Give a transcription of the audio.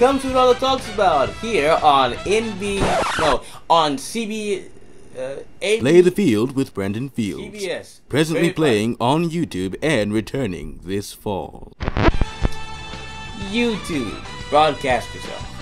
comes with all the talks about here on NB, no, on CB, uh, Play the Field with Brandon Fields. CBS. Presently playing on YouTube and returning this fall. YouTube. Broadcast yourself.